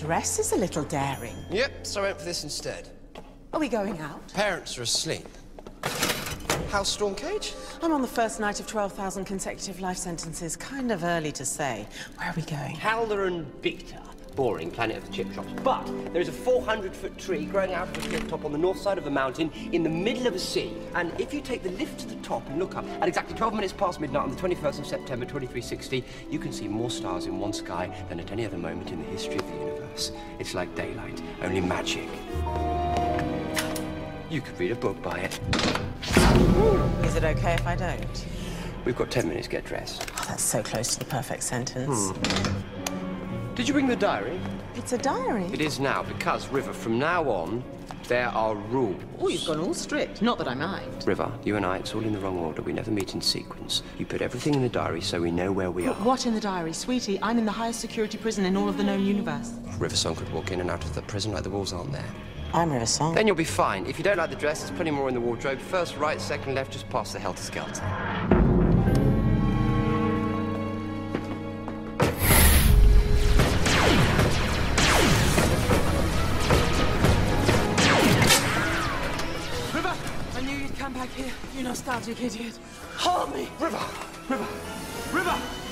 dress is a little daring. Yep, so I went for this instead. Are we going out? Parents are asleep. How's Stormcage? I'm on the first night of 12,000 consecutive life sentences. Kind of early to say. Where are we going? Calder Haldoran Bicta. Boring planet of the chip shops. But there is a 400 foot tree growing out of a cliff top on the north side of a mountain in the middle of a sea. And if you take the lift to the top and look up at exactly 12 minutes past midnight on the 21st of September 2360, you can see more stars in one sky than at any other moment in the history of the universe. It's like daylight, only magic. You could read a book by it. Is it okay if I don't? We've got 10 minutes to get dressed. Oh, that's so close to the perfect sentence. Hmm. Did you bring the diary? It's a diary. It is now, because, River, from now on, there are rules. Oh, you've gone all strict. Not that I mind. River, you and I, it's all in the wrong order. We never meet in sequence. You put everything in the diary so we know where we are. What in the diary? Sweetie, I'm in the highest security prison in all of the known universe. River Song could walk in and out of the prison like the walls aren't there. I'm River Song. Then you'll be fine. If you don't like the dress, there's plenty more in the wardrobe. First right, second left, just past the Helter Come back here, you nostalgic idiot. Hold me! River! River! River!